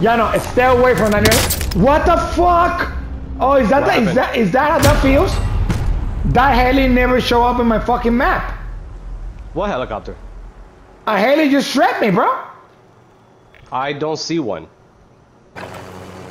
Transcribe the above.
Yeah, no, stay away from that. What the fuck? Oh, is that, the, is that is that how that feels? That heli never show up in my fucking map. What helicopter? A heli just shred me, bro. I don't see one.